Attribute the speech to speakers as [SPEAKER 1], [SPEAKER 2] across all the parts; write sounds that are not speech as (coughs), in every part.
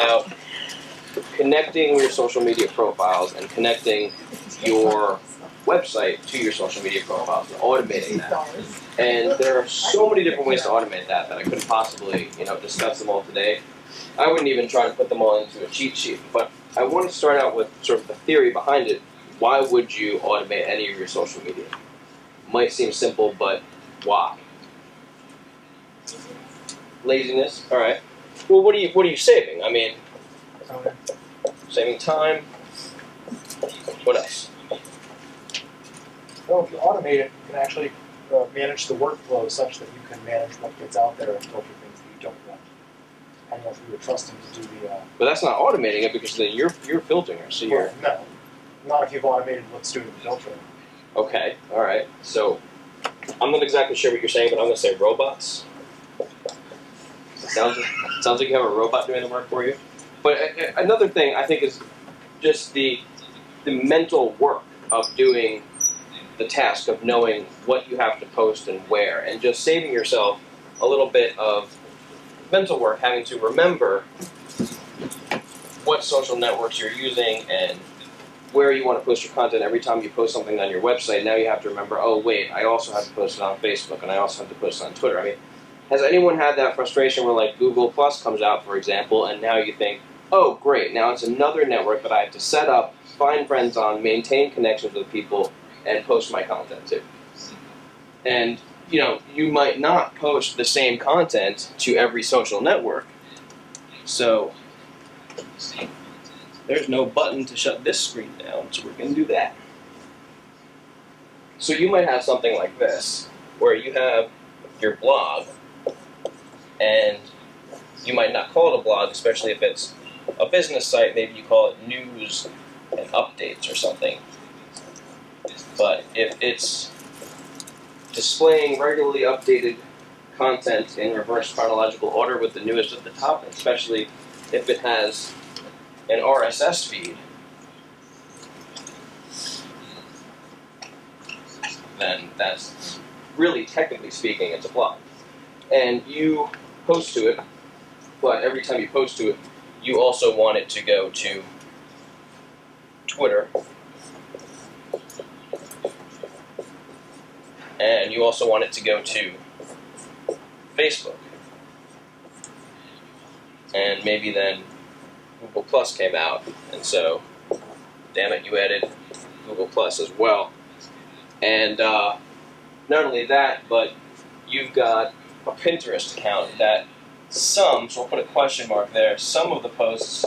[SPEAKER 1] about connecting your social media profiles and connecting your website to your social media profiles and automating that. And there are so many different ways to automate that that I couldn't possibly, you know, discuss them all today. I wouldn't even try to put them all into a cheat sheet, but I want to start out with sort of the theory behind it. Why would you automate any of your social media? Might seem simple, but why? Laziness. All right. Well, what are you what are you saving? I mean, saving time. What else?
[SPEAKER 2] Well, if you automate it, you can actually uh, manage the workflow such that you can manage what gets out there and filter things that you don't want. I don't know if you were trusting to do the. Uh,
[SPEAKER 1] But that's not automating it because then you're you're filtering it. So you're
[SPEAKER 2] no, not if you've automated what's doing the filtering.
[SPEAKER 1] okay. All right. So I'm not exactly sure what you're saying, but I'm going to say robots. Sounds sounds like you have a robot doing the work for you. But another thing I think is just the the mental work of doing the task of knowing what you have to post and where, and just saving yourself a little bit of mental work, having to remember what social networks you're using and where you want to post your content every time you post something on your website. Now you have to remember, oh wait, I also have to post it on Facebook and I also have to post it on Twitter. I mean, has anyone had that frustration where like Google Plus comes out, for example, and now you think, oh great, now it's another network that I have to set up, find friends on, maintain connections with people, and post my content to. And you know, you might not post the same content to every social network. So there's no button to shut this screen down, so we're to do that. So you might have something like this, where you have your blog, and you might not call it a blog, especially if it's a business site. Maybe you call it news and updates or something. But if it's displaying regularly updated content in reverse chronological order with the newest at the top, especially if it has an RSS feed, then that's really technically speaking, it's a blog. And you post to it, but every time you post to it, you also want it to go to Twitter. And you also want it to go to Facebook. And maybe then Google Plus came out, and so, damn it, you added Google Plus as well. And uh, not only that, but you've got a Pinterest account that some, so we'll put a question mark there, some of the posts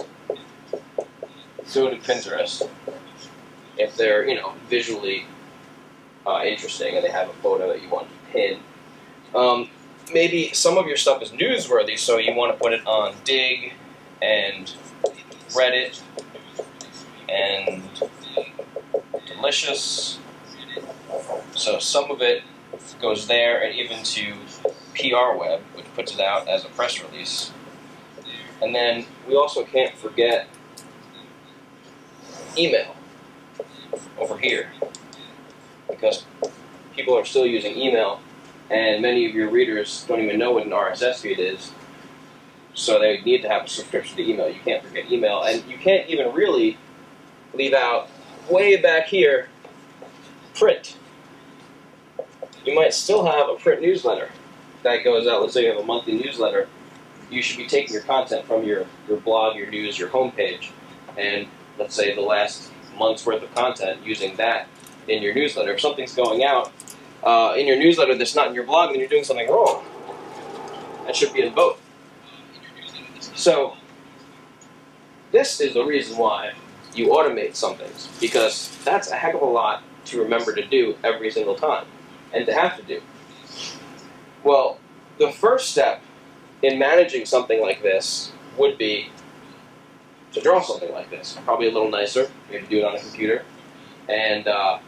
[SPEAKER 1] go to Pinterest if they're, you know, visually uh, interesting and they have a photo that you want to pin. Um, maybe some of your stuff is newsworthy, so you want to put it on Digg and Reddit and Delicious. So some of it goes there and even to PR Web, which puts it out as a press release. And then we also can't forget email over here because people are still using email and many of your readers don't even know what an RSS feed is. So they need to have a subscription to email. You can't forget email. And you can't even really leave out way back here print. You might still have a print newsletter that goes out. Let's say you have a monthly newsletter. You should be taking your content from your, your blog, your news, your homepage, and let's say the last month's worth of content using that in your newsletter. If something's going out uh, in your newsletter that's not in your blog, then you're doing something wrong. That should be in both. So, this is the reason why you automate some things, because that's a heck of a lot to remember to do every single time, and to have to do. Well, the first step in managing something like this would be to draw something like this. Probably a little nicer, maybe do it on a computer, and uh,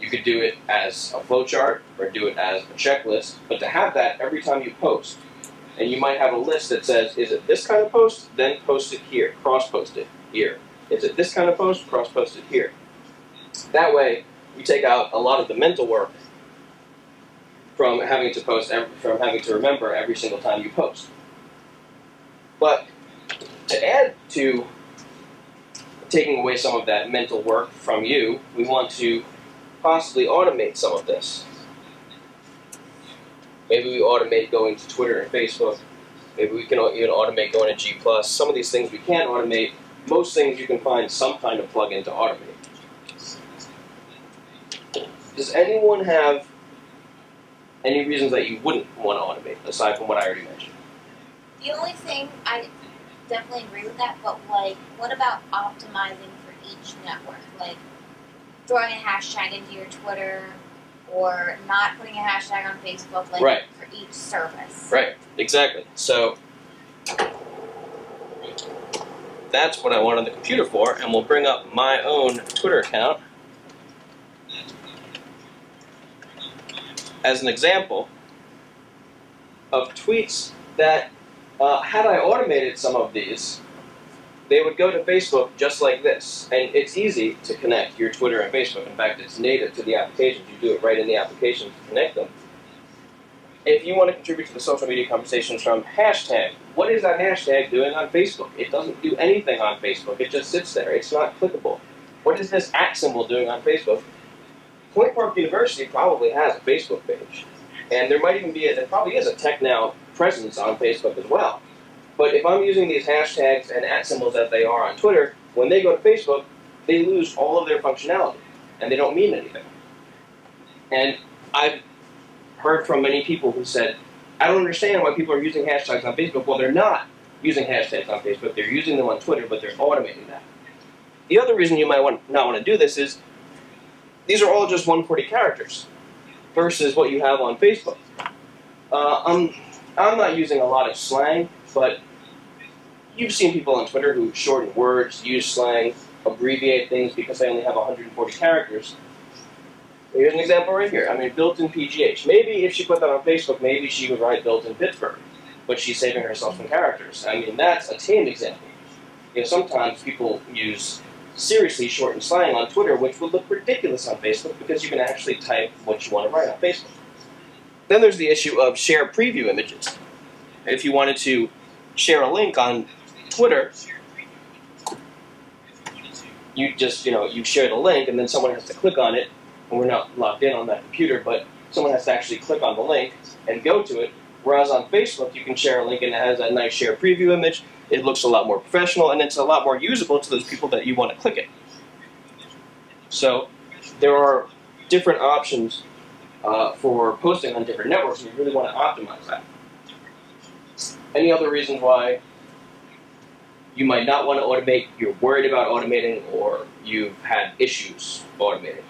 [SPEAKER 1] you could do it as a flowchart or do it as a checklist, but to have that every time you post, and you might have a list that says, is it this kind of post? Then post it here, cross post it here. Is it this kind of post? Cross post it here. That way, you take out a lot of the mental work from having to post, every, from having to remember every single time you post. But to add to taking away some of that mental work from you, we want to possibly automate some of this. Maybe we automate going to Twitter and Facebook. Maybe we can even automate going to G+. Some of these things we can't automate. Most things you can find some kind of plugin to automate. Does anyone have any reasons that you wouldn't want to automate, aside from what I already mentioned?
[SPEAKER 3] The only thing I definitely agree with that, but like, what about optimizing for each network? Like, throwing a hashtag into your Twitter, or not putting a hashtag on Facebook, like
[SPEAKER 1] Right.
[SPEAKER 3] for each service.
[SPEAKER 1] Right, exactly. So that's what I wanted the computer for, and we'll bring up my own Twitter account as an example of tweets that, uh, had I automated some of these, they would go to Facebook just like this. And it's easy to connect your Twitter and Facebook. In fact, it's native to the applications. You do it right in the application to connect them. If you want to contribute to the social media conversations from hashtag, what is that hashtag doing on Facebook? It doesn't do anything on Facebook. It just sits there. It's not clickable. What is this at symbol doing on Facebook? Point Park University probably has a Facebook page. And there might even be, a, there probably is a TechNow presence on Facebook as well. But if I'm using these hashtags and at symbols as they are on Twitter, when they go to Facebook, they lose all of their functionality and they don't mean anything. And I've heard from many people who said, I don't understand why people are using hashtags on Facebook. Well, they're not using hashtags on Facebook, they're using them on Twitter, but they're automating that. The other reason you might want, not want to do this is these are all just 140 characters versus what you have on Facebook. Uh, I'm, I'm not using a lot of slang, but you've seen people on Twitter who shorten words, use slang, abbreviate things because they only have 140 characters. Here's an example right here. I mean, built in PGH. Maybe if she put that on Facebook, maybe she would write built in Pittsburgh, but she's saving herself some characters. I mean, that's a tame example. You know, sometimes people use seriously shortened slang on Twitter, which would look ridiculous on Facebook because you can actually type what you want to write on Facebook. Then there's the issue of share preview images. If you wanted to share a link on Twitter, you just, you know, you share the link and then someone has to click on it, and we're not logged in on that computer, but someone has to actually click on the link and go to it. Whereas on Facebook, you can share a link and it has a nice share preview image. It looks a lot more professional and it's a lot more usable to those people that you want to click it. So there are different options uh, for posting on different networks, and you really want to optimize that. Any other reasons why you might not want to automate, you're worried about automating, or you've had issues automating?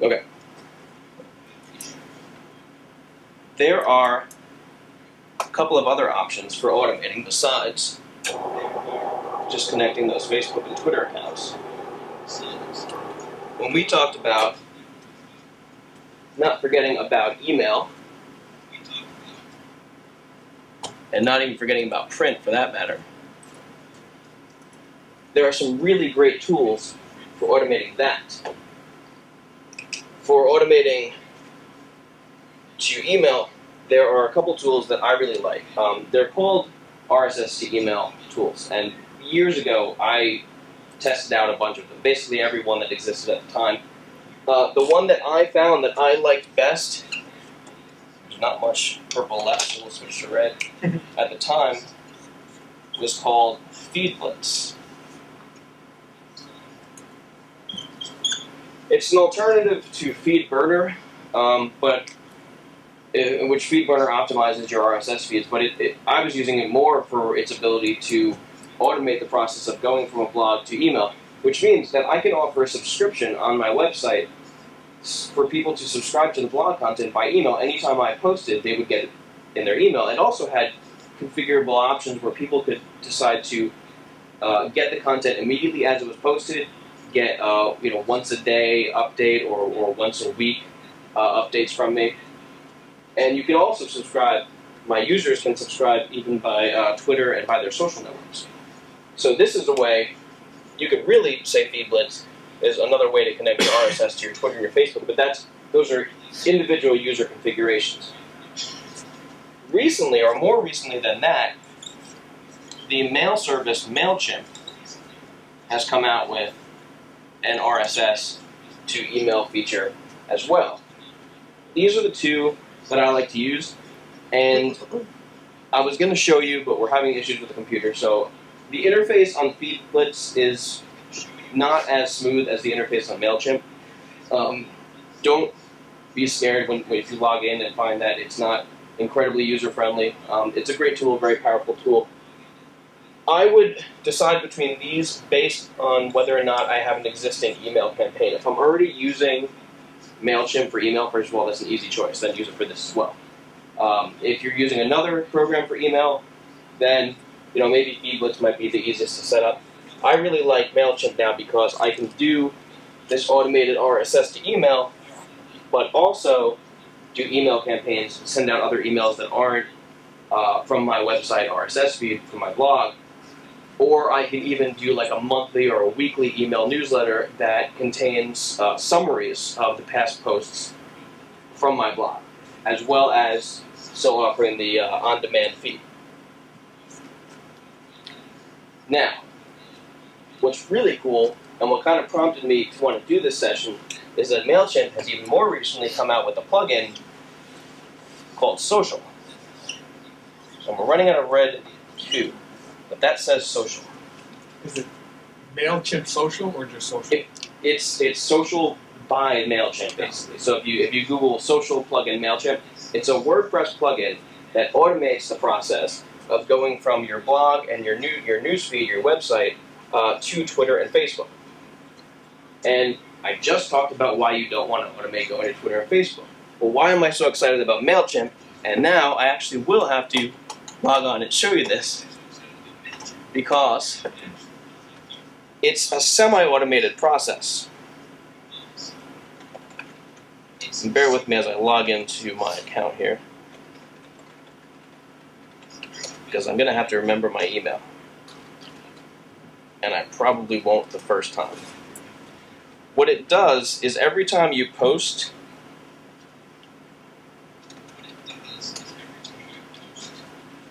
[SPEAKER 1] Okay. There are a couple of other options for automating besides just connecting those Facebook and Twitter accounts. When we talked about not forgetting about email, and not even forgetting about print for that matter, there are some really great tools for automating that. For automating to email, there are a couple tools that I really like. Um, they're called RSS to email tools, and years ago I tested out a bunch of them, basically every one that existed at the time. Uh, the one that I found that I liked best, there's not much purple left, so we'll switch to red, (laughs) at the time, was called Feedblitz. It's an alternative to FeedBurner, um, but in which FeedBurner optimizes your RSS feeds. But it, it, I was using it more for its ability to automate the process of going from a blog to email, which means that I can offer a subscription on my website for people to subscribe to the blog content by email. Anytime I posted, they would get it in their email. It also had configurable options where people could decide to uh, get the content immediately as it was posted, get uh, you know once a day update or, or once a week uh, updates from me, and you can also subscribe. My users can subscribe even by uh, Twitter and by their social networks. So this is a way you could really say FeedBlitz is another way to connect your RSS to your Twitter and your Facebook, but that's those are individual user configurations. Recently, or more recently than that, the mail service MailChimp has come out with an RSS to email feature as well. These are the two that I like to use, and I was going to show you, but we're having issues with the computer. So the interface on FeedBlitz is not as smooth as the interface on Mailchimp. Um, don't be scared when if you log in and find that it's not incredibly user friendly. Um, it's a great tool, a very powerful tool. I would decide between these based on whether or not I have an existing email campaign. If I'm already using MailChimp for email, first of all, that's an easy choice. Then use it for this as well. Um, if you're using another program for email, then you know maybe FeedBlitz might be the easiest to set up. I really like MailChimp now because I can do this automated RSS to email, but also do email campaigns, send out other emails that aren't uh, from my website RSS feed, from my blog, or I can even do like a monthly or a weekly email newsletter that contains uh, summaries of the past posts from my blog, as well as still offering the uh, on-demand feed. Now, what's really cool, and what kind of prompted me to want to do this session, is that MailChimp has even more recently come out with a plugin called Social. So we're running out of Red 2. But that says social.
[SPEAKER 4] Is it Mailchimp social or just social?
[SPEAKER 1] It, it's it's social by Mailchimp basically. So if you if you Google social plugin Mailchimp, it's a WordPress plugin that automates the process of going from your blog and your new your newsfeed, your website, uh, to Twitter and Facebook. And I just talked about why you don't want to automate going to Twitter and Facebook. Well, why am I so excited about Mailchimp? And now I actually will have to log on and show you this because it's a semi-automated process. And bear with me as I log into my account here. Because I'm going to have to remember my email. And I probably won't the first time. What it does is every time you post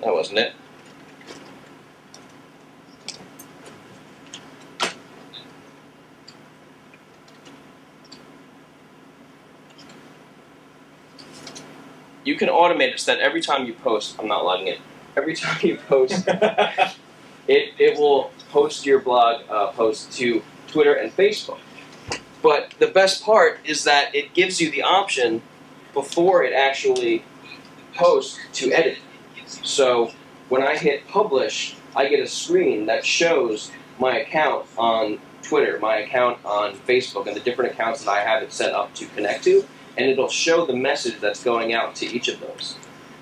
[SPEAKER 1] that wasn't it. You can automate it so that every time you post, I'm not logging in. Every time you post, (laughs) it, it will post your blog uh, post to Twitter and Facebook. But the best part is that it gives you the option before it actually posts to edit. So when I hit publish, I get a screen that shows my account on Twitter, my account on Facebook, and the different accounts that I have it set up to connect to and it'll show the message that's going out to each of those.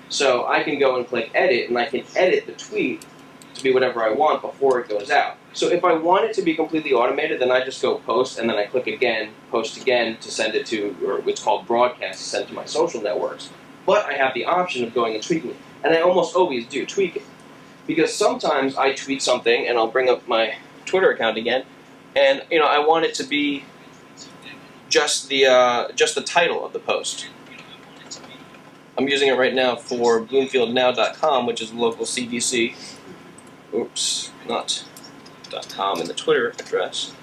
[SPEAKER 1] So I can go and click edit, and I can edit the tweet to be whatever I want before it goes out. So if I want it to be completely automated, then I just go post, and then I click again, post again to send it to, or what's called broadcast, to send to my social networks. But I have the option of going and tweaking it. And I almost always do tweak it. Because sometimes I tweet something, and I'll bring up my Twitter account again, and you know I want it to be just the uh, just the title of the post. I'm using it right now for BloomfieldNow.com, which is local CDC. Oops, not .com in the Twitter address.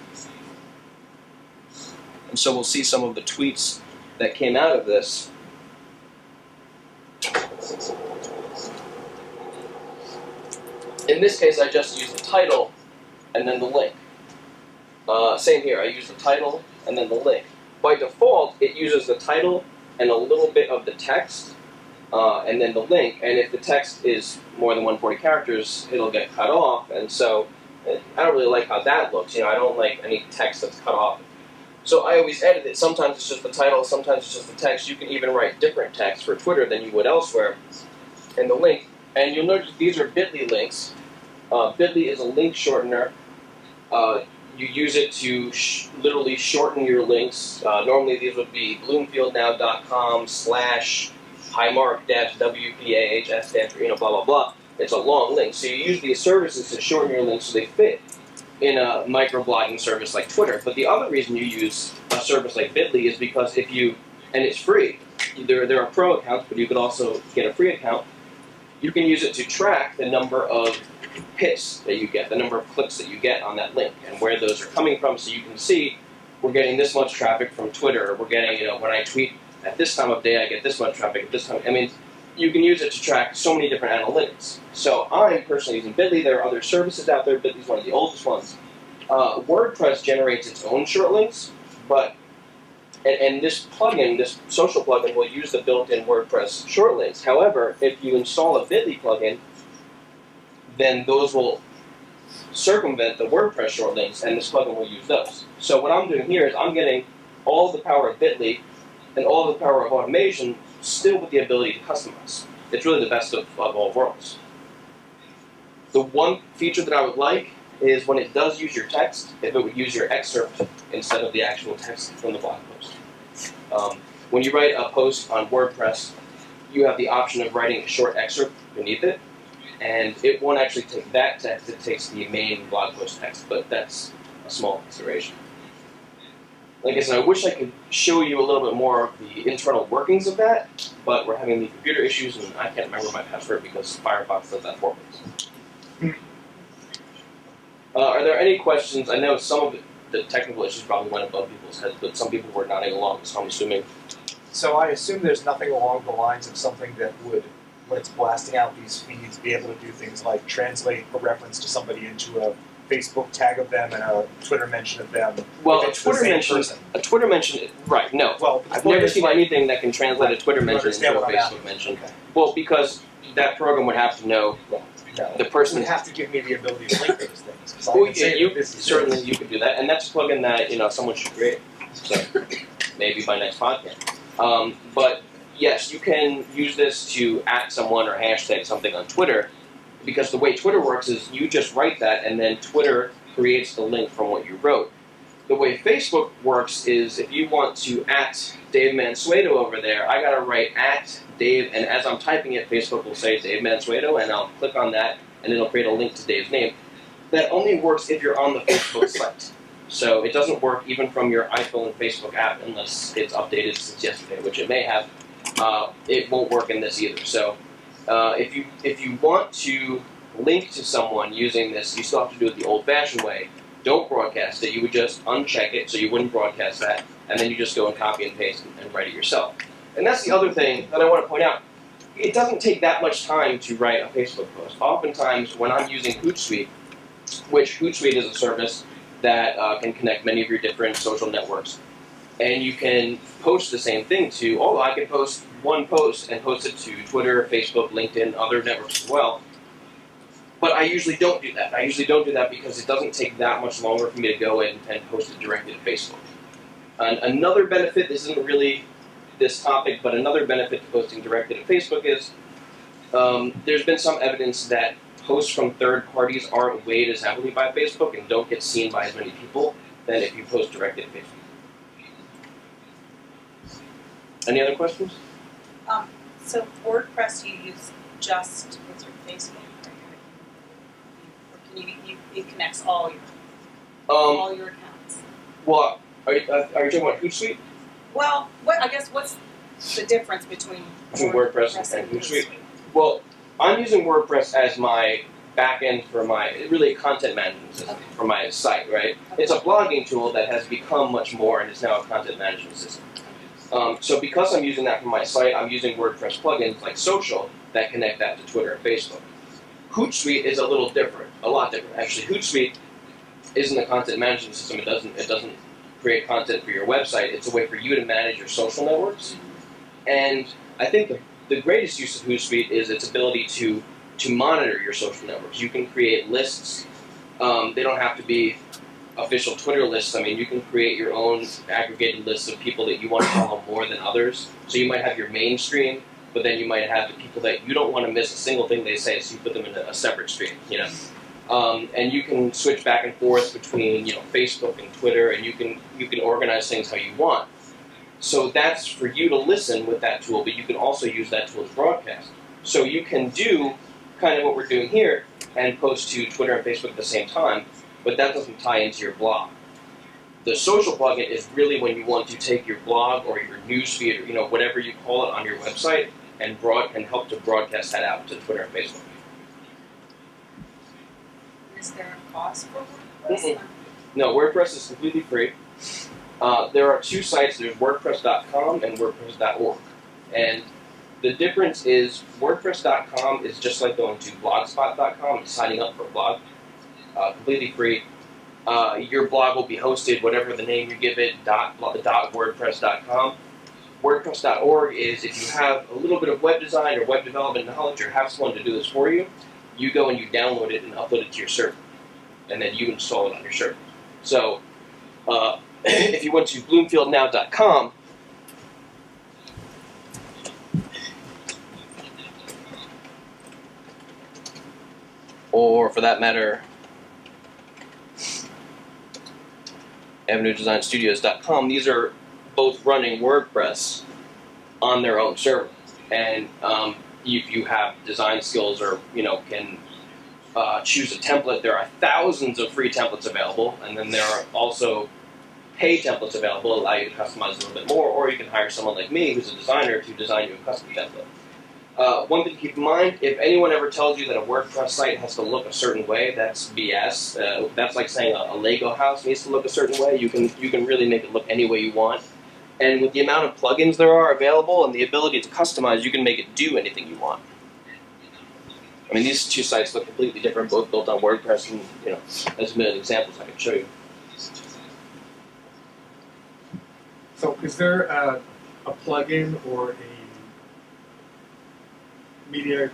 [SPEAKER 1] And so we'll see some of the tweets that came out of this. In this case, I just use the title and then the link. Uh, same here, I use the title and then the link by default, it uses the title and a little bit of the text, uh, and then the link. And if the text is more than 140 characters, it'll get cut off. And so I don't really like how that looks. You know, I don't like any text that's cut off. So I always edit it. Sometimes it's just the title, sometimes it's just the text. You can even write different text for Twitter than you would elsewhere. And the link, and you'll notice these are bit.ly links. Uh, bit.ly is a link shortener. Uh, you use it to sh literally shorten your links. Uh, normally these would be bloomfieldnow.com slash highmark dash WPAHS dash, you know, blah, blah, blah. It's a long link. So you use these services to shorten your links so they fit in a microblogging service like Twitter. But the other reason you use a service like Bitly is because if you, and it's free, there, there are pro accounts, but you could also get a free account. you can use it to track the number of hits that you get, the number of clicks that you get on that link, and where those are coming from. So you can see we're getting this much traffic from Twitter. We're getting, you know, when I tweet at this time of day, I get this much traffic. At this time, I mean, you can use it to track so many different analytics. So I'm personally using Bitly. There are other services out there. Bitly's one of the oldest ones. Uh, WordPress generates its own short links, but and, and this plugin, this social plugin, will use the built-in WordPress short links. However, if you install a Bitly plugin, then those will circumvent the WordPress short links, and this plugin will use those. So what I'm doing here is I'm getting all the power of Bitly and all the power of automation, still with the ability to customize. It's really the best of, of all worlds. The one feature that I would like is when it does use your text, if it would use your excerpt instead of the actual text from the blog post. Um, when you write a post on WordPress, you have the option of writing a short excerpt beneath it, and it won't actually take that text, it takes the main blog post text, but that's a small consideration. Like I said, I wish I could show you a little bit more of the internal workings of that, but we're having the computer issues and I can't remember my password because Firefox does that for me. Uh, are there any questions? I know some of the, the technical issues probably went above people's heads, but some people were nodding along, so I'm assuming.
[SPEAKER 2] So I assume there's nothing along the lines of something that would, when it's blasting out these feeds, be able to do things like translate a reference to somebody into a Facebook tag of them and a Twitter mention of them.
[SPEAKER 1] Well, a Twitter mention,
[SPEAKER 2] person.
[SPEAKER 1] a Twitter mention, right? No,
[SPEAKER 2] Well,
[SPEAKER 1] I've never seen
[SPEAKER 2] like-
[SPEAKER 1] anything that can translate a Twitter mention into a Facebook mention.
[SPEAKER 2] Okay.
[SPEAKER 1] Well, because that program would have to know
[SPEAKER 2] No.
[SPEAKER 1] the person.
[SPEAKER 2] You have to give me the ability to link those things.
[SPEAKER 1] Well, yeah, you
[SPEAKER 2] that this is
[SPEAKER 1] certainly
[SPEAKER 2] this.
[SPEAKER 1] you could do that, and that's a plugin that you know someone should create. So maybe by next PodCamp. Um, but yes, you can use this to at someone or hashtag something on Twitter, because the way Twitter works is you just write that, and then Twitter creates the link from what you wrote. The way Facebook works is if you want to at Dave Mansueto over there, I gotta write at Dave, and as I'm typing it, Facebook will say Dave Mansueto, and I'll click on that, and it'll create a link to Dave's name. That only works if you're on the Facebook (laughs) site. So it doesn't work even from your iPhone Facebook app unless it's updated since yesterday, which it may have. Uh, it won't work in this either. So uh, if you if you want to link to someone using this, you still have to do it the old-fashioned way. Don't broadcast it. You would just uncheck it so you wouldn't broadcast that, and then you just go and copy and paste and, write it yourself. And that's the other thing that I want to point out. It doesn't take that much time to write a Facebook post. Oftentimes, when I'm using Hootsuite, which Hootsuite is a service that uh, can connect many of your different social networks, and you can post the same thing to. Oh, I can post one post and post it to Twitter, Facebook, LinkedIn, other networks as well. But I usually don't do that. I usually don't do that because it doesn't take that much longer for me to go in and post it directly to Facebook. And another benefit, this isn't really this topic, but another benefit to posting directly to Facebook is um, there's been some evidence that posts from third parties aren't weighed as heavily by Facebook and don't get seen by as many people than if you post directly to Facebook. Any other questions?
[SPEAKER 5] Um, so WordPress you use just with your Facebook, right? Or can you, you, it connects all your,
[SPEAKER 1] Um,
[SPEAKER 5] all your accounts?
[SPEAKER 1] well, are you, uh, are you talking about Hootsuite?
[SPEAKER 5] Well, what, I guess what's the difference between
[SPEAKER 1] Between WordPress and Hootsuite? Well, I'm using WordPress as my backend for my really a content management system
[SPEAKER 5] Okay.
[SPEAKER 1] for my site, right? It's a blogging tool that has become much more and is now a content management system. Um, so because I'm using that for my site, I'm using WordPress plugins like Social that connect that to Twitter and Facebook. Hootsuite is a little different, a lot different. Actually, Hootsuite isn't a content management system. It doesn't it doesn't create content for your website. It's a way for you to manage your social networks. And I think the, the greatest use of Hootsuite is its ability to to monitor your social networks. You can create lists. Um, they don't have to be official Twitter lists. I mean, you can create your own aggregated lists of people that you want to follow (coughs) more than others. So you might have your mainstream, but then you might have the people that you don't want to miss a single thing they say, so you put them in a, a separate stream. You know, um, and you can switch back and forth between you know Facebook and Twitter, and you can you can organize things how you want. So that's for you to listen with that tool, but you can also use that tool to broadcast. So you can do kind of what we're doing here and post to Twitter and Facebook at the same time, but that doesn't tie into your blog. The social plugin is really when you want to take your blog or your newsfeed or you know whatever you call it on your website and broad and help to broadcast that out to Twitter and Facebook.
[SPEAKER 5] Is there a cost for WordPress?
[SPEAKER 1] No, WordPress is completely free. Uh, there are two sites. There's WordPress.com and WordPress.org, and the difference is WordPress.com is just like going to Blogspot.com and signing up for a blog, uh, completely free. Uh, your blog will be hosted, whatever the name you give it, dot, dot WordPress.com. WordPress.org is if you have a little bit of web design or web development knowledge or have someone to do this for you, you go and you download it and upload it to your server, and then you install it on your server. So, uh, (clears throat) if you went to BloomfieldNow.com, or for that matter, AvenueDesignStudios.com, these are both running WordPress on their own server. And um, if you have design skills or you know can uh, choose a template, there are thousands of free templates available, and then there are also paid templates available, allow you to customize a little bit more, or you can hire someone like me, who's a designer, to design you a custom template. Uh, one thing to keep in mind, if anyone ever tells you that a WordPress site has to look a certain way, that's BS. Uh, that's like saying a, a Lego house needs to look a certain way. You can, you can really make it look any way you want. And with the amount of plugins there are available and the ability to customize, you can make it do anything you want. I mean, these two sites look completely different, both built on WordPress, and you know, there's a million examples I can show you.
[SPEAKER 4] So is there a, a plugin or a media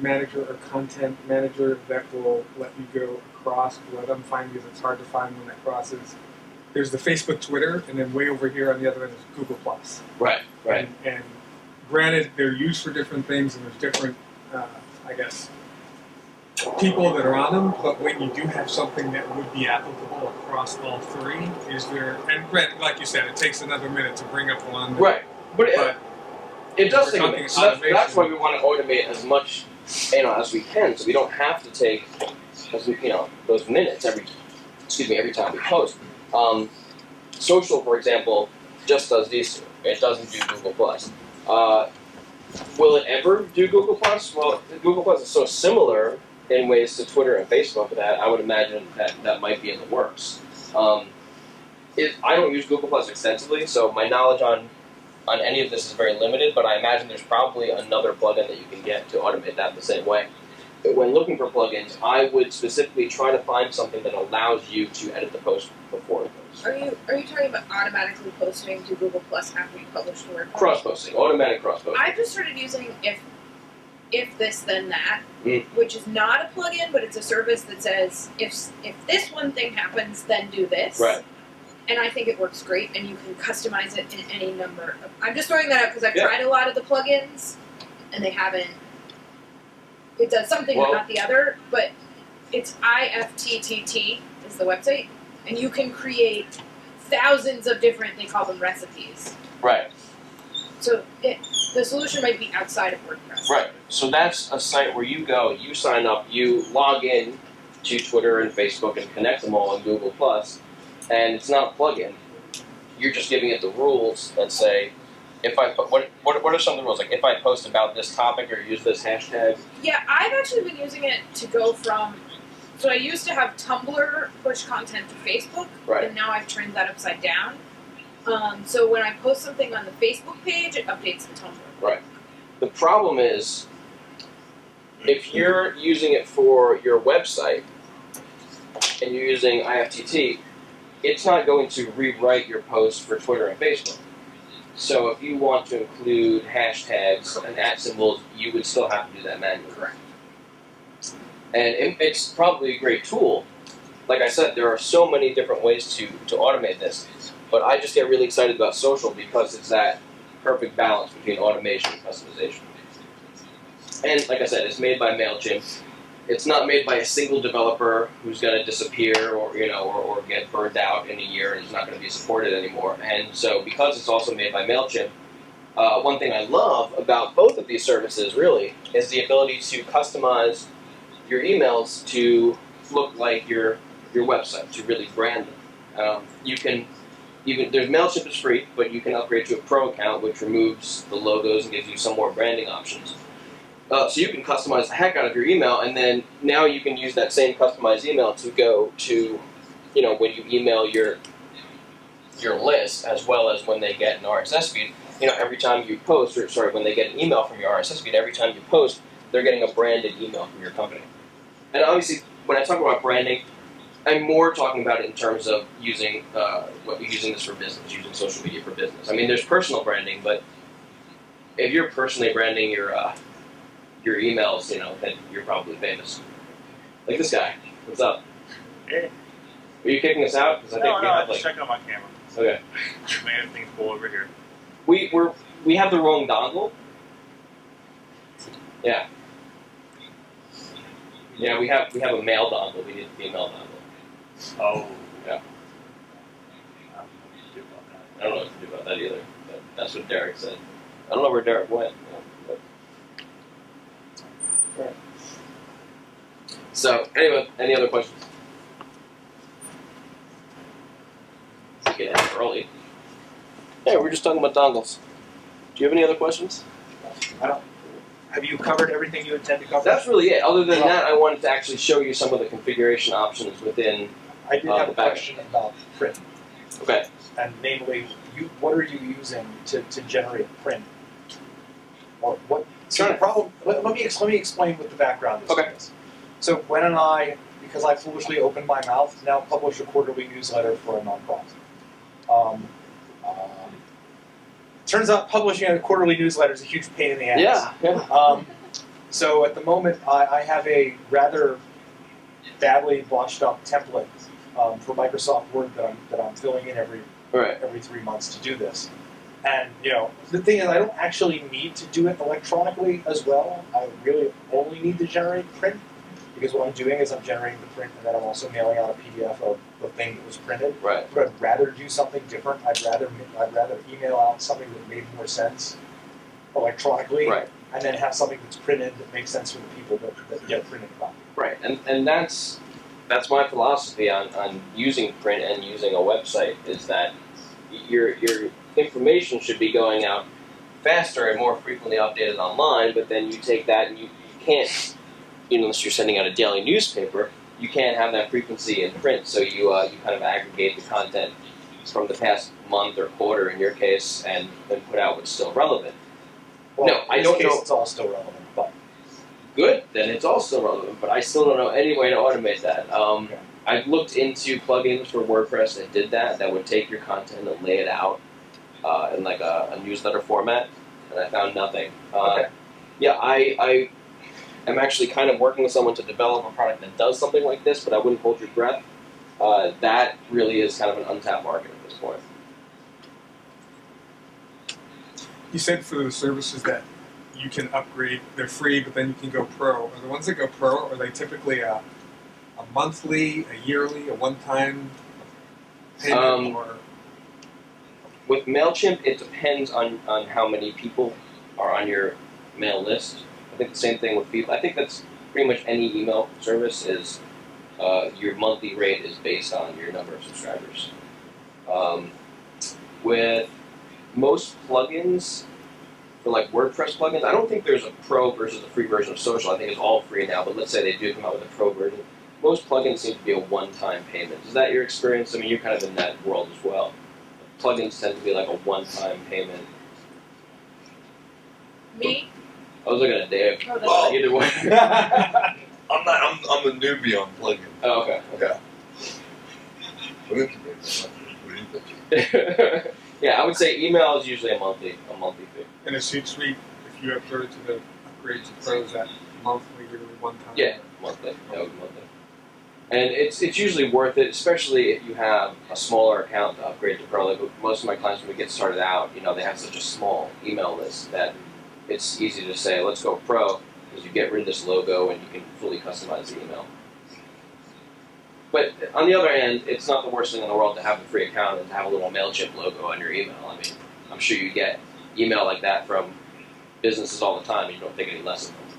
[SPEAKER 4] manager or content manager that will let you go across what I'm finding is it's hard to find when that crosses. There's the Facebook, Twitter, and then way over here on the other end is Google Plus.
[SPEAKER 1] Right, right.
[SPEAKER 4] And, and granted, they're used for different things, and there's different, uh, I guess, people that are on them. But when you do have something that would be applicable across all three, is there? And granted, like you said, it takes another minute to bring up one.
[SPEAKER 1] Right. But,
[SPEAKER 4] But
[SPEAKER 1] it does take a minute. So that's, that's why we want to automate as much you know, as we can, so we don't have to take as we, you know those minutes every excuse me every time we post. Um, social, for example, just does these two. It doesn't do Google Plus. Uh, will it ever do Google Plus? Well, Google Plus is so similar in ways to Twitter and Facebook that I would imagine that that might be in the works. Um, it, I don't use Google Plus extensively, so my knowledge on on any of this is very limited, but I imagine there's probably another plugin that you can get to automate that the same way. But when looking for plugins, I would specifically try to find something that allows you to edit the post before it goes.
[SPEAKER 6] Are you are you talking about automatically posting to Google Plus after you publish the WordPress?
[SPEAKER 1] Cross posting, automatic cross posting.
[SPEAKER 6] I've just started using if if this then that,
[SPEAKER 1] Mm.
[SPEAKER 6] which is not a plugin, but it's a service that says if if this one thing happens, then do this.
[SPEAKER 1] Right.
[SPEAKER 6] And I think it works great, and you can customize it in any number. Of, I'm just throwing that out because I've
[SPEAKER 1] Yeah.
[SPEAKER 6] tried a lot of the plugins, and they haven't. It does something
[SPEAKER 1] Well-
[SPEAKER 6] but not the other, but it's IFTTT is the website, and you can create thousands of different. They call them recipes.
[SPEAKER 1] Right.
[SPEAKER 6] So it, the solution might be outside of WordPress.
[SPEAKER 1] Right. So that's a site where you go, you sign up, you log in to Twitter and Facebook and connect them all in Google Plus, and it's not a plugin. You're just giving it the rules that say, if I what what what are some of the rules? Like if I post about this topic or use this hashtag.
[SPEAKER 6] Yeah, I've actually been using it to go from. So I used to have Tumblr push content to Facebook,
[SPEAKER 1] Right.
[SPEAKER 6] and now I've turned that upside down. Um, so when I post something on the Facebook page, it updates the Tumblr. Right.
[SPEAKER 1] The problem is, if you're using it for your website and you're using IFTTT, it's not going to rewrite your post for Twitter and Facebook. So if you want to include hashtags and at symbols, you would still have to do that manually.
[SPEAKER 6] Correct.
[SPEAKER 1] And it, it's probably a great tool. Like I said, there are so many different ways to, to automate this. But I just get really excited about social because it's that perfect balance between automation and customization. And like I said, it's made by MailChimp. It's not made by a single developer who's going to disappear or you know or, or get burned out in a year and is not going to be supported anymore. And so because it's also made by MailChimp, uh, one thing I love about both of these services really is the ability to customize your emails to look like your your website, to really brand them. Um, you can even there's Mailchimp is free, but you can upgrade to a pro account, which removes the logos and gives you some more branding options. Uh, so you can customize the heck out of your email, and then now you can use that same customized email to go to, you know, when you email your your list as well as when they get an RSS feed. You know, every time you post, or sorry, when they get an email from your RSS feed, every time you post, they're getting a branded email from your company. And obviously, when I talk about branding, I'm more talking about it in terms of using uh, what using this for business, using social media for business. I mean, there's personal branding, but if you're personally branding your uh, your emails, you know, then you're probably famous. Like this guy. What's up?
[SPEAKER 7] Hey.
[SPEAKER 1] Are you kicking us out? Because I think
[SPEAKER 7] No,
[SPEAKER 1] we
[SPEAKER 7] no, I'm
[SPEAKER 1] have
[SPEAKER 7] just
[SPEAKER 1] like
[SPEAKER 7] checking on my camera.
[SPEAKER 1] okay.
[SPEAKER 7] Man, things cool over here.
[SPEAKER 1] We we're we have the wrong dongle. Yeah. Yeah, we have we have a male dongle. We need a female dongle.
[SPEAKER 7] Oh.
[SPEAKER 1] Yeah.
[SPEAKER 7] I don't know what to do about that.
[SPEAKER 1] I don't know what to do about that either. But that's what Derek said. I don't know where Derek went. But. So anyway, any other questions? Get out early. Hey, we're just talking about dongles. Do you have any other questions? I don't.
[SPEAKER 2] Have you covered everything you intend to cover?
[SPEAKER 1] That's really it. Other than
[SPEAKER 2] Well-
[SPEAKER 1] that, I wanted to actually show you some of the configuration options within.
[SPEAKER 2] I did
[SPEAKER 1] uh,
[SPEAKER 2] have
[SPEAKER 1] the
[SPEAKER 2] a
[SPEAKER 1] back.
[SPEAKER 2] question about print,
[SPEAKER 1] Okay.
[SPEAKER 2] and namely, you what are you using to, to generate print? Or what? So the problem. Let, let me let me explain what the background is.
[SPEAKER 1] Okay.
[SPEAKER 2] So Gwen and I, because I foolishly opened my mouth, now publish a quarterly newsletter for a nonprofit. Um, um, turns out publishing a quarterly newsletter is a huge pain in the ass.
[SPEAKER 1] Yeah. Yeah.
[SPEAKER 2] Um, so at the moment, I, I have a rather badly botched up template um, for Microsoft Word that I'm, that I'm filling in every
[SPEAKER 1] right.
[SPEAKER 2] every three months to do this. And you know, the thing is, I don't actually need to do it electronically as well. I really only need to generate print because what I'm doing is I'm generating the print, and then I'm also mailing out a PDF of the thing that was printed.
[SPEAKER 1] Right.
[SPEAKER 2] But I'd rather do something different. I'd rather I'd rather email out something that made more sense electronically,
[SPEAKER 1] Right.
[SPEAKER 2] and then have something that's printed that makes sense for the people that, that get a printed copy.
[SPEAKER 1] Right. And and that's that's my philosophy on, on using print and using a website is that your your information should be going out faster and more frequently updated online, but then you take that and you, you can't you know, unless you're sending out a daily newspaper, you can't have that frequency in print, so you uh, you kind of aggregate the content from the past month or quarter in your case and then put out what's still relevant.
[SPEAKER 2] Well,
[SPEAKER 1] No, I don't
[SPEAKER 2] case,
[SPEAKER 1] know-
[SPEAKER 2] It's all still relevant, but
[SPEAKER 1] good, then it's also relevant. But I still don't know any way to automate that. Um. I've looked into plugins for WordPress that did that, that would take your content and lay it out uh, in like a, a newsletter format, and I found nothing. Uh,
[SPEAKER 2] Okay.
[SPEAKER 1] Yeah, I, I am actually kind of working with someone to develop a product that does something like this, but I wouldn't hold your breath. Uh, that really is kind of an untapped market at this point.
[SPEAKER 4] You said for the services that you can upgrade, they're free, but then you can go pro. Are the ones that go pro, are they typically a, a monthly, a yearly, a one-time payment,
[SPEAKER 1] Um,
[SPEAKER 4] or
[SPEAKER 1] With MailChimp, it depends on, on how many people are on your mail list. I think the same thing with people. I think that's pretty much any email service is uh, your monthly rate is based on your number of subscribers. Um, with most plugins, for like WordPress plugins, I don't think there's a pro versus a free version of social. I think it's all free now, but let's say they do come out with a pro version. Most plugins seem to be a one-time payment. Is that your experience? I mean, you're kind of in that world as well plugins tend to be like a one-time payment.
[SPEAKER 6] Me?
[SPEAKER 1] I was looking at Dave.
[SPEAKER 6] Oh, that's
[SPEAKER 8] Well-
[SPEAKER 1] Either way. (laughs)
[SPEAKER 8] I'm not. I'm, I'm a newbie on plugins.
[SPEAKER 1] oh, okay.
[SPEAKER 8] But it's- it's not really interesting.
[SPEAKER 1] Okay. (laughs) yeah, I would say email is usually a monthly, a monthly fee.
[SPEAKER 4] And a suite suite, if you upgrade to the upgrade to pro, is that monthly, yearly, one time?
[SPEAKER 1] Yeah, monthly. That would be monthly. And it's it's usually worth it, especially if you have a smaller account to upgrade to Pro. Like most of my clients, when we get started out, you know, they have such a small email list that it's easy to say, let's go Pro, because you get rid of this logo and you can fully customize the email. But on the other hand, it's not the worst thing in the world to have a free account and to have a little MailChimp logo on your email. I mean, I'm sure you get email like that from businesses all the time and you don't think any less of them.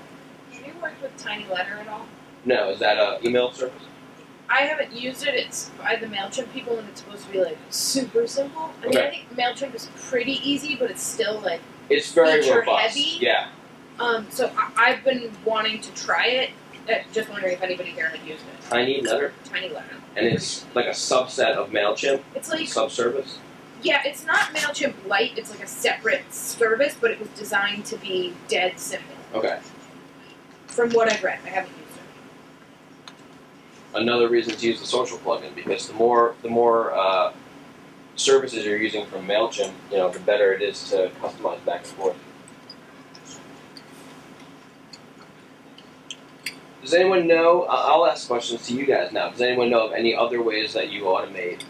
[SPEAKER 6] Have you worked with Tiny Letter at all?
[SPEAKER 1] No, is that a email service?
[SPEAKER 6] I haven't used it. It's by the Mailchimp people, and it's supposed to be like super simple. I mean,
[SPEAKER 1] Okay.
[SPEAKER 6] I think Mailchimp is pretty easy, but it's still like.
[SPEAKER 1] It's very robust.
[SPEAKER 6] heavy?
[SPEAKER 1] Yeah.
[SPEAKER 6] Um, so I, I've been wanting to try it. Uh, just wondering if anybody here had used it.
[SPEAKER 1] TinyLetter,
[SPEAKER 6] Tiny letter.
[SPEAKER 1] and it's like a subset of Mailchimp
[SPEAKER 6] It's like
[SPEAKER 1] subservice.
[SPEAKER 6] yeah, it's not Mailchimp Lite. It's like a separate service, but it was designed to be dead simple.
[SPEAKER 1] Okay.
[SPEAKER 6] From what I've read, I haven't used it.
[SPEAKER 1] Another reason to use the social plugin because the more the more uh, services you're using from Mailchimp, you know, the better it is to customize back and forth. Does anyone know? I'll ask questions to you guys now. Does anyone know of any other ways that you automate?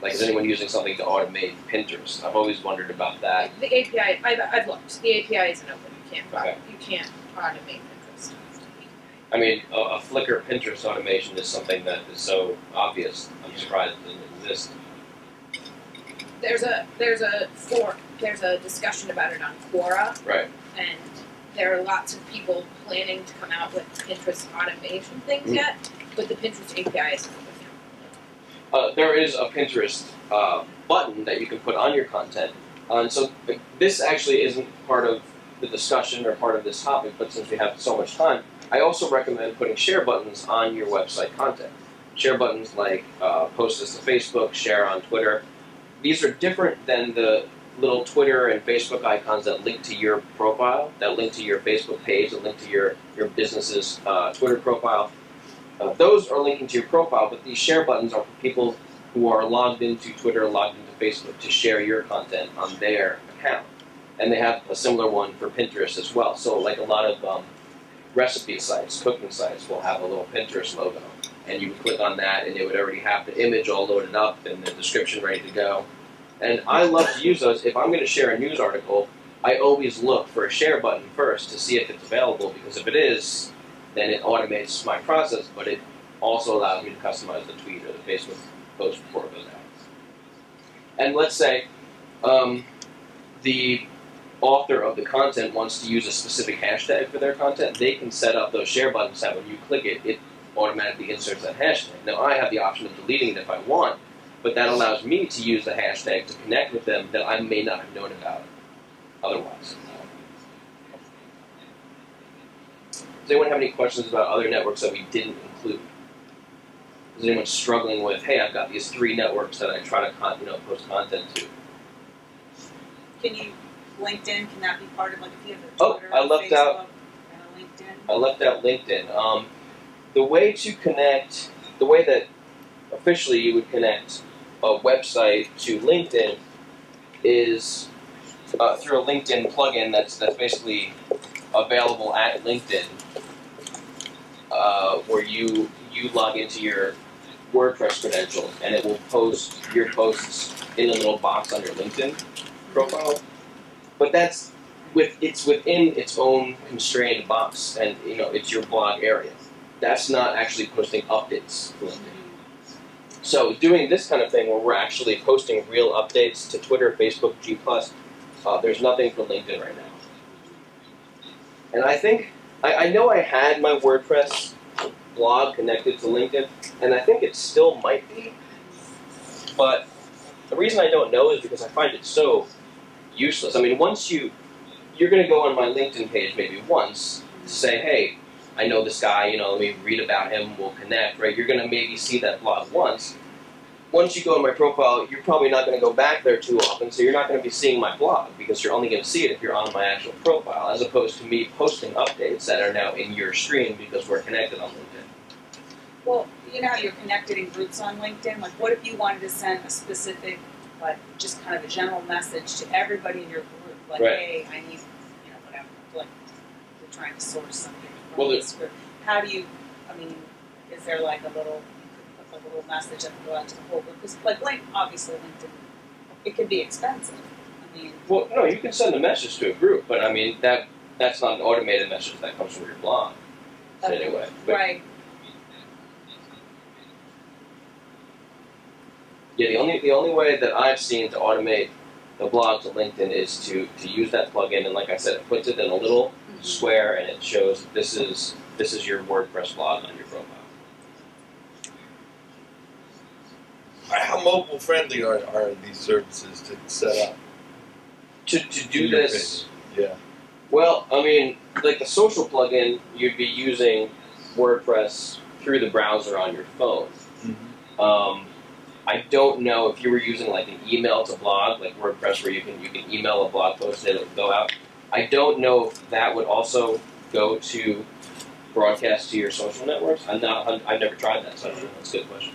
[SPEAKER 1] Like, is anyone using something to automate Pinterest? I've always wondered about that.
[SPEAKER 6] The API, I've, I've looked. The API isn't open. You can't.
[SPEAKER 1] Okay.
[SPEAKER 6] You can't automate Pinterest.
[SPEAKER 1] I mean, a, a Flickr Pinterest automation is something that is so obvious. I'm surprised it doesn't exist.
[SPEAKER 6] There's a there's a for there's a discussion about it on Quora,
[SPEAKER 1] Right.
[SPEAKER 6] and there are lots of people planning to come out with Pinterest automation things
[SPEAKER 1] Mm.
[SPEAKER 6] yet, but the Pinterest API isn't.
[SPEAKER 1] Uh, there is a Pinterest uh, button that you can put on your content. Uh, and so this actually isn't part of the discussion or part of this topic, but since we have so much time, I also recommend putting share buttons on your website content. Share buttons like uh, post this to Facebook, share on Twitter. These are different than the little Twitter and Facebook icons that link to your profile, that link to your Facebook page, that link to your, your business's uh, Twitter profile. Uh, those are linking to your profile, but these share buttons are for people who are logged into Twitter, logged into Facebook to share your content on their account. And they have a similar one for Pinterest as well. So, like a lot of um, recipe sites, cooking sites will have a little Pinterest logo. And you would click on that, and it would already have the image all loaded up and the description ready to go. And I love to use those. If I'm going to share a news article, I always look for a share button first to see if it's available, because if it is, then it automates my process, but it also allows me to customize the tweet or the Facebook post before it goes out. And let's say um, the author of the content wants to use a specific hashtag for their content, they can set up those share buttons that when you click it, it automatically inserts that hashtag. Now, I have the option of deleting it if I want, but that allows me to use the hashtag to connect with them that I may not have known about otherwise. Does anyone have any questions about other networks that we didn't include? Is anyone struggling with, hey, I've got these three networks that I try to you know post content to?
[SPEAKER 5] Can you, LinkedIn, can that be part of, like, if you have a
[SPEAKER 1] Oh,
[SPEAKER 5] Twitter,
[SPEAKER 1] I left
[SPEAKER 5] Facebook,
[SPEAKER 1] out-
[SPEAKER 5] LinkedIn?
[SPEAKER 1] I left out LinkedIn. Um, the way to connect, the way that officially you would connect a website to LinkedIn is uh, through a LinkedIn plugin that's that's basically available at LinkedIn, uh, where you you log into your WordPress credentials and it will post your posts in a little box on your LinkedIn profile. But that's with it's within its own constrained box, and you know it's your blog area. That's not actually posting updates. to LinkedIn. So doing this kind of thing where we're actually posting real updates to Twitter, Facebook, G uh, there's nothing for LinkedIn right now. And I think I, I know I had my WordPress blog connected to LinkedIn, and I think it still might be. But the reason I don't know is because I find it so useless. I mean, once you you're going to go on my LinkedIn page maybe once to say, hey, I know this guy, you know, let me read about him, we'll connect, right? You're going to maybe see that blog once. Once you go on my profile, you're probably not going to go back there too often, so you're not going to be seeing my blog because you're only going to see it if you're on my actual profile, as opposed to me posting updates that are now in your stream because we're connected on LinkedIn.
[SPEAKER 5] Well, you know you're connected in groups on LinkedIn? Like, what if you wanted to send a specific, like, just kind of a general message to everybody in your group? Like,
[SPEAKER 1] Right.
[SPEAKER 5] hey, I need, you know, whatever, like, you're trying to source something from
[SPEAKER 1] Well,
[SPEAKER 5] this group. How do you, I mean, is there like a little, you could put like a little message that can go out to the whole group? Because, like, link, obviously, LinkedIn, it can be expensive. I mean,
[SPEAKER 1] Well, no, you can send a message to a group, but I mean that that's not an automated message that comes from your blog
[SPEAKER 5] Okay.
[SPEAKER 1] anyway. But
[SPEAKER 5] right.
[SPEAKER 1] Yeah, the only the only way that I've seen to automate the blog to LinkedIn is to to use that plugin, and like I said, it puts it in a little square, and it shows this is this is your WordPress blog on your profile.
[SPEAKER 8] how mobile friendly are, are these services to set up?
[SPEAKER 1] To, to do this,
[SPEAKER 8] opinion?
[SPEAKER 1] well, I mean, like the social plugin, you'd be using WordPress through the browser on your phone.
[SPEAKER 8] Yeah.
[SPEAKER 1] Um, I don't know if you were using like an email to blog, like WordPress, where you can you can email a blog post and it'll go out. I don't know if that would also go to broadcast to your social networks. I'm not. I've never tried that, so. That's a good question.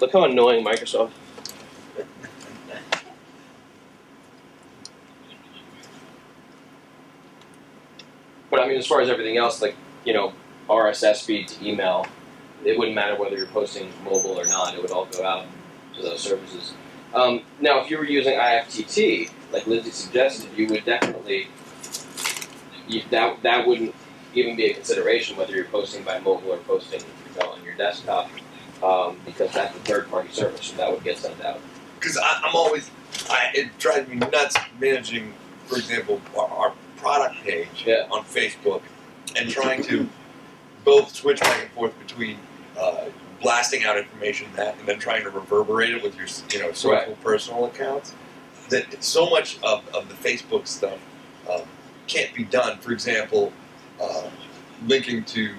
[SPEAKER 1] Look how annoying Microsoft. But I mean, as far as everything else, like you know, RSS feed to email, it wouldn't matter whether you're posting mobile or not. It would all go out to those services. Um, now, if you were using IFTTT, like Lindsay suggested, you would definitely you, that that wouldn't even be a consideration whether you're posting by mobile or posting you know, on your desktop, um, because that's a third-party service, so that would get sent out.
[SPEAKER 8] Because I'm always, I, it drives me nuts managing, for example, our, our product page
[SPEAKER 1] Yeah.
[SPEAKER 8] on Facebook and trying to both switch back and forth between uh, blasting out information that and then trying to reverberate it with your you know social
[SPEAKER 1] Right.
[SPEAKER 8] personal accounts. That so much of, of the Facebook stuff um, can't be done. For example, uh, linking to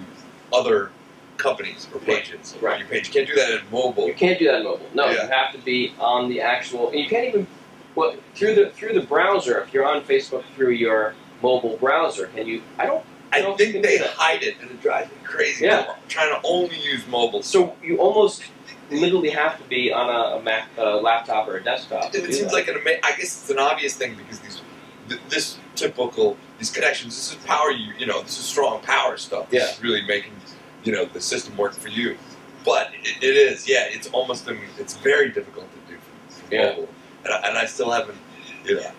[SPEAKER 8] other companies or pages
[SPEAKER 1] Right.
[SPEAKER 8] on your page. You can't do that in mobile.
[SPEAKER 1] You can't do that in mobile. No,
[SPEAKER 8] Yeah.
[SPEAKER 1] you have to be on the actual. And you can't even. Well, through the through the browser, if you're on Facebook through your mobile browser, can you? I don't.
[SPEAKER 8] I
[SPEAKER 1] don't
[SPEAKER 8] think they
[SPEAKER 1] so.
[SPEAKER 8] hide it, and it drives me crazy.
[SPEAKER 1] Yeah.
[SPEAKER 8] I'm trying to only use mobile.
[SPEAKER 1] So you almost literally have to be on a, a Mac, a laptop, or a desktop. to
[SPEAKER 8] It seems
[SPEAKER 1] that.
[SPEAKER 8] like an ama- I guess it's an obvious thing because these, th- this typical these connections. This is power. You you know this is strong power stuff. This
[SPEAKER 1] Yeah.
[SPEAKER 8] is really making you know the system work for you. But it, it is yeah. It's almost mean, it's very difficult to do for, for
[SPEAKER 1] Yeah.
[SPEAKER 8] mobile, and I, and I still haven't you know.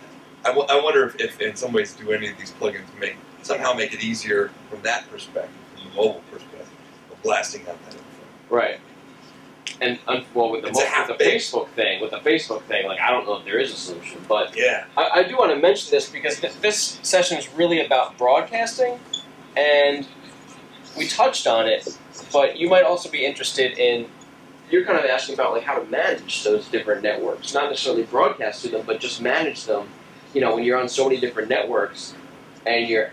[SPEAKER 8] I, w- I wonder if, if in some ways do any of these plugins make somehow make it easier from that perspective, from the mobile perspective, of blasting out that info.
[SPEAKER 1] Right. And um, well, with the, mo- with the. Facebook thing, with the Facebook thing, like I don't know if there is a solution, but
[SPEAKER 8] Yeah.
[SPEAKER 1] I, I do want to mention this because th- this session is really about broadcasting, and we touched on it, but you might also be interested in. You're kind of asking about like how to manage those different networks, not necessarily broadcast to them, but just manage them. You know, when you're on so many different networks, and you're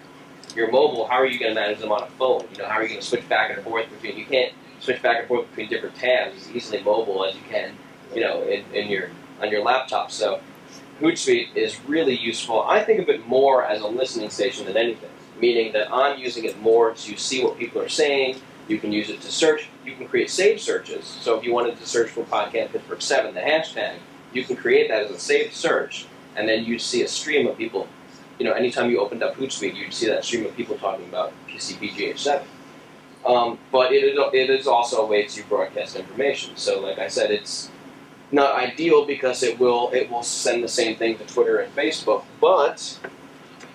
[SPEAKER 1] you're mobile, how are you going to manage them on a phone? You know, how are you going to switch back and forth between? You can't switch back and forth between different tabs as easily mobile as you can, you know, in, in your on your laptop. So Hootsuite is really useful. I think of it more as a listening station than anything, meaning that I'm using it more to see what people are saying. You can use it to search. You can create saved searches. So if you wanted to search for PodCamp Pittsburgh 7, the hashtag, you can create that as a saved search, and then you'd see a stream of people. You know, anytime you opened up Hootsuite, you'd see that stream of people talking about PCPGH7. Um, but it it is also a way to broadcast information. So, like I said, it's not ideal because it will it will send the same thing to Twitter and Facebook, but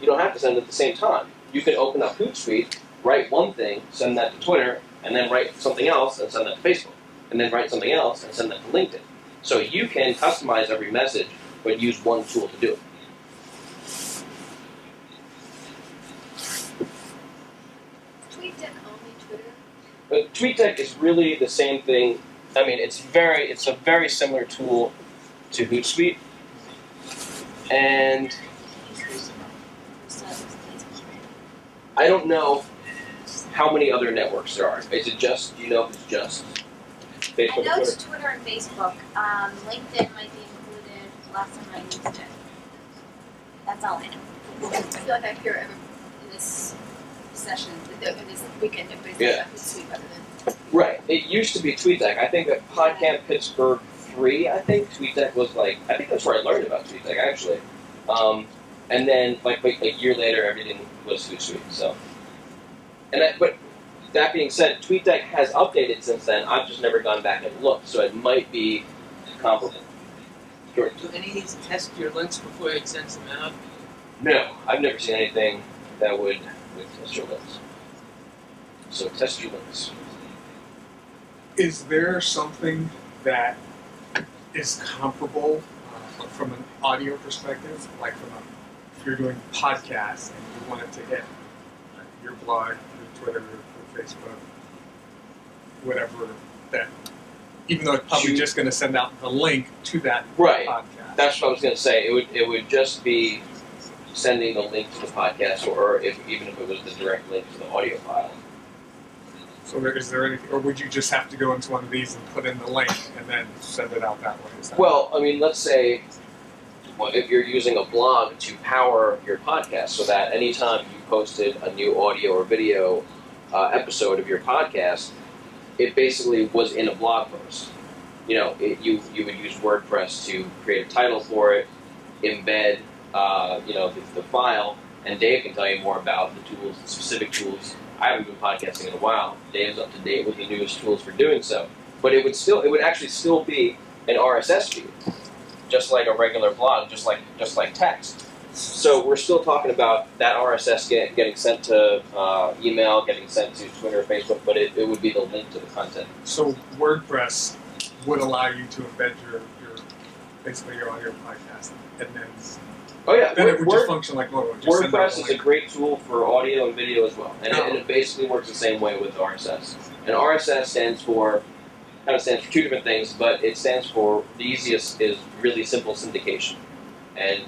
[SPEAKER 1] you don't have to send it at the same time. You can open up Hootsuite, write one thing, send that to Twitter, and then write something else and send that to Facebook, and then write something else and send that to LinkedIn. So you can customize every message, but use one tool to do it.
[SPEAKER 3] TweetDeck only Twitter.
[SPEAKER 1] But TweetDeck is really the same thing. I mean, it's very, it's a very similar tool to Hootsuite, and I don't know how many other networks there are. Is it just? Do you know if it's just
[SPEAKER 3] I know it's
[SPEAKER 1] Twitter?
[SPEAKER 3] And Facebook. Um, LinkedIn might be included. Last time I used it. That's all I know.
[SPEAKER 9] I feel like I hear every, in this session, in this weekend, everybody's
[SPEAKER 1] Yeah.
[SPEAKER 9] talking about Hootsuite rather than.
[SPEAKER 1] Right. It used to be TweetDeck. I think that PodCamp Pittsburgh three. I think TweetDeck was like. I think that's where I learned about TweetDeck actually. Um, and then like, like a year later, everything was Hootsuite. So, and that, but that being said, TweetDeck has updated since then. I've just never gone back and looked, so it might be comparable. Sure.
[SPEAKER 10] Do any of these test your links before it sends them out?
[SPEAKER 1] No, I've never seen anything that would would test your links. So test your links.
[SPEAKER 4] Is there something that is comparable uh, from an audio perspective, like from a, if you're doing podcasts and you want it to hit uh, your blog, your Twitter, your Facebook, whatever that even though it's probably
[SPEAKER 1] Choose-
[SPEAKER 4] just going to send out the link to that
[SPEAKER 1] Right.
[SPEAKER 4] podcast.
[SPEAKER 1] That's what I was going to say. It would it would just be sending the link to the podcast, or if even if it was the direct link to the audio file.
[SPEAKER 4] So there, is there anything, or would you just have to go into one of these and put in the link and then send it out that way? That
[SPEAKER 1] Well, I mean, let's say well, if you're using a blog to power your podcast, so that anytime you posted a new audio or video uh, episode of your podcast, it basically was in a blog post. You know, it, you you would use WordPress to create a title for it, embed, uh, you know, the, the file, and Dave can tell you more about the tools, the specific tools. I haven't been podcasting in a while. Dave's up to date with the newest tools for doing so. But it would still, it would actually still be an RSS feed, just like a regular blog, just like just like text. So we're still talking about that RSS get, getting sent to uh, email, getting sent to Twitter, Facebook, but it, it would be the link to the content.
[SPEAKER 4] So WordPress would allow you to embed your, your basically your audio podcast, and then
[SPEAKER 1] Oh yeah,
[SPEAKER 4] then it would
[SPEAKER 1] Word-
[SPEAKER 4] just function like normal.
[SPEAKER 1] WordPress is a great tool for audio and video as well, and, it, and it basically works the same way with RSS. And RSS stands for kind of stands for two different things, but it stands for the easiest is really simple syndication, and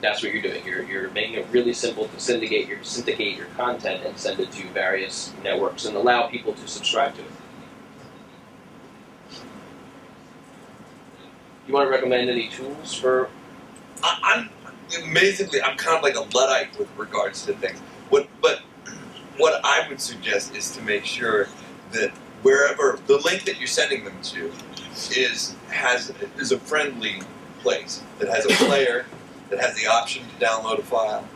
[SPEAKER 1] that's what you're doing. You're, you're making it really simple to syndicate your syndicate your content and send it to various networks and allow people to subscribe to it. You want to recommend any tools for?
[SPEAKER 8] I, I'm amazingly, I'm kind of like a luddite with regards to things. What, but what I would suggest is to make sure that wherever the link that you're sending them to is has is a friendly place that has a (coughs) player that has the option to download a file,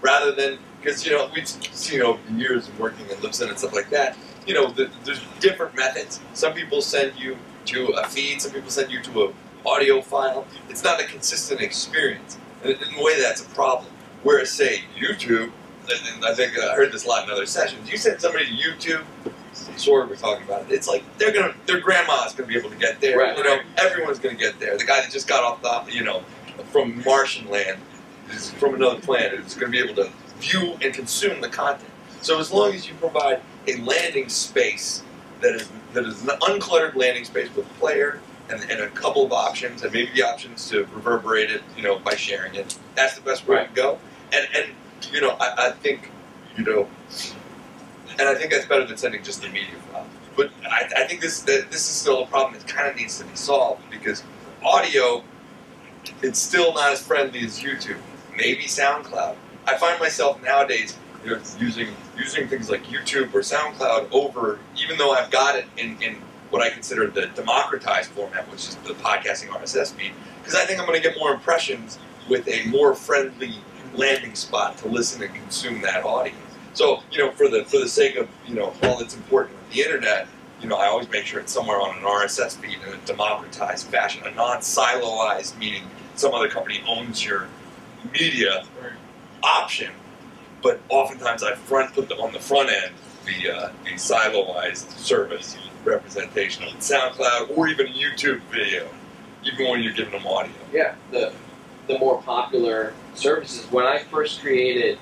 [SPEAKER 8] rather than because you know we've seen over the years of working in Libsyn and stuff like that. You know, the, there's different methods. Some people send you to a feed. Some people send you to a audio file. It's not a consistent experience. And in a way, that's a problem. Whereas, say, YouTube, and I think uh, I heard this a lot in other sessions. You send somebody to YouTube, Sword we're talking about it. It's like they're gonna, their grandma's gonna be able to get there.
[SPEAKER 1] Right.
[SPEAKER 8] You know, everyone's gonna get there. The guy that just got off the, you know, from Martian land, is from another planet, is gonna be able to view and consume the content. So as long as you provide a landing space that is that is an uncluttered landing space with a player and, and a couple of options, and maybe the options to reverberate it, you know, by sharing it. That's the best way
[SPEAKER 1] Right.
[SPEAKER 8] to go. And and you know, I, I think, you know, and I think that's better than sending just the media file. But I, I think this that this is still a problem that kind of needs to be solved because audio, it's still not as friendly as YouTube. Maybe SoundCloud. I find myself nowadays you know, using using things like YouTube or SoundCloud over, even though I've got it in, in what I consider the democratized format, which is the podcasting RSS feed, because I think I'm going to get more impressions with a more friendly landing spot to listen and consume that audience. So, you know, for the for the sake of you know all that's important with the internet, you know, I always make sure it's somewhere on an RSS feed in a democratized fashion, a non-siloized, meaning some other company owns your media option, but oftentimes I front put them on the front end the uh, the siloized service representation on SoundCloud or even a YouTube video, even when you're giving them audio.
[SPEAKER 1] Yeah, the the more popular services. When I first created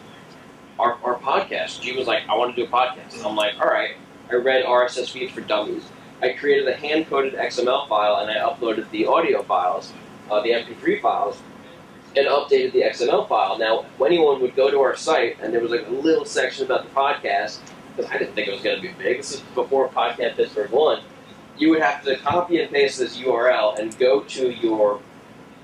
[SPEAKER 1] our, our podcast, G was like, I want to do a podcast. And I'm like, all right. I read RSS feeds for dummies. I created a hand coded XML file and I uploaded the audio files, uh, the MP3 files, and updated the XML file. Now, when anyone would go to our site and there was like a little section about the podcast, because I didn't think it was going to be big. This is before PodCamp Pittsburgh 1. You would have to copy and paste this URL and go to your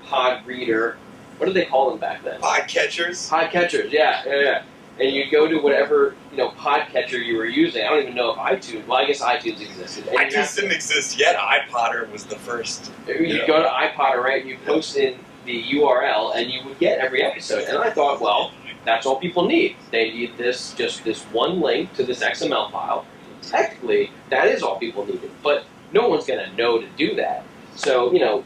[SPEAKER 1] pod reader. What did they call them back then?
[SPEAKER 8] Podcatchers.
[SPEAKER 1] Podcatchers, yeah, yeah, yeah. And you go to whatever you know podcatcher you were using. I don't even know if iTunes. Well, I guess iTunes existed. And
[SPEAKER 8] I
[SPEAKER 1] you
[SPEAKER 8] just didn't exist yet. iPodder was the first.
[SPEAKER 1] you
[SPEAKER 8] yeah.
[SPEAKER 1] go to iPod, right? You post in the URL, and you would get every episode. And I thought, well, that's all people need. They need this just this one link to this XML file. Technically, that is all people needed, but no one's going to know to do that. So you know,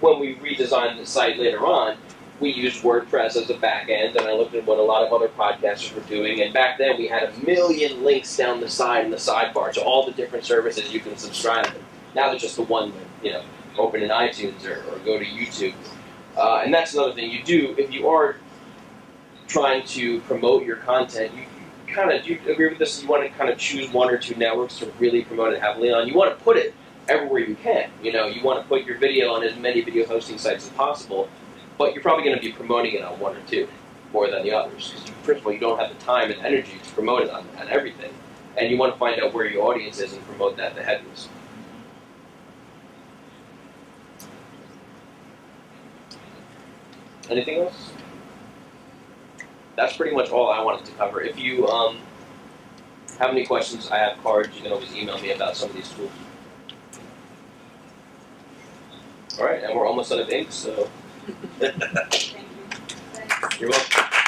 [SPEAKER 1] when we redesigned the site later on, we used WordPress as a back end, and I looked at what a lot of other podcasters were doing. And back then, we had a million links down the side and the sidebar to all the different services you can subscribe to. Now there's just the one link, you know, open in iTunes or, or go to YouTube. Uh, and that's another thing you do if you are trying to promote your content. You kind of do you agree with this? You want to kind of choose one or two networks to really promote it heavily on. You want to put it everywhere you can. You know, you want to put your video on as many video hosting sites as possible, but you're probably going to be promoting it on one or two more than the others. Because first of all, you don't have the time and energy to promote it on, on everything, and you want to find out where your audience is and promote that the headings. Anything else? That's pretty much all I wanted to cover. If you um, have any questions, I have cards. You can always email me about some of these tools. All right, and we're almost out of ink, so (laughs) you're welcome.